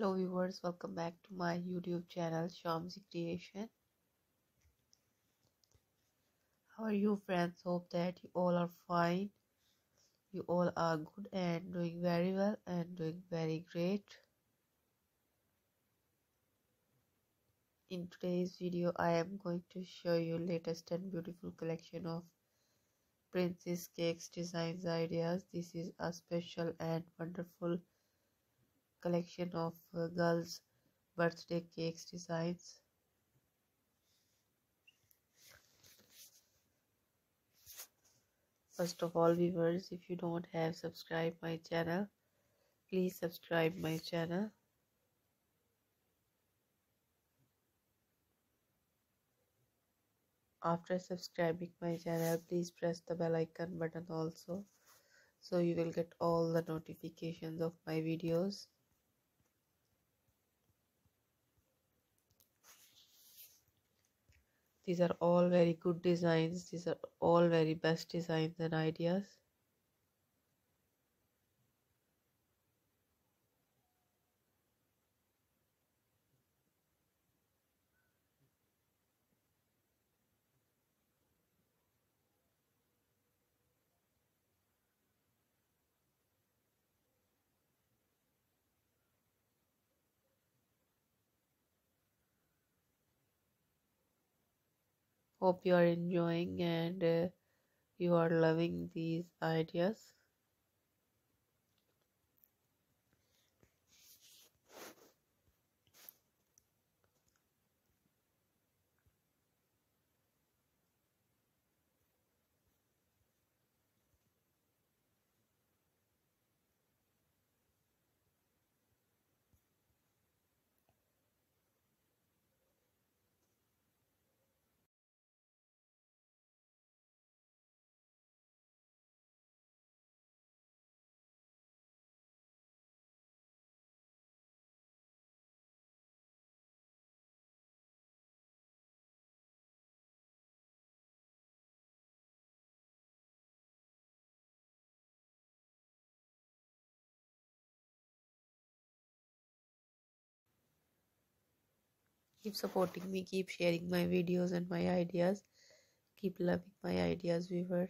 Hello viewers, welcome back to my YouTube channel Shamsi Creation. How are you friends? Hope that you all are fine. You all are good and doing very well and doing very great. In today's video, I am going to show you latest and beautiful collection of Princess Cakes designs ideas. This is a special and wonderful collection of uh, girls birthday cakes designs. First of all viewers if you don't have subscribed my channel please subscribe my channel. After subscribing my channel please press the bell icon button also so you will get all the notifications of my videos these are all very good designs. These are all very best designs and ideas hope you are enjoying and uh, you are loving these ideas keep supporting me keep sharing my videos and my ideas. Keep loving my ideas viewers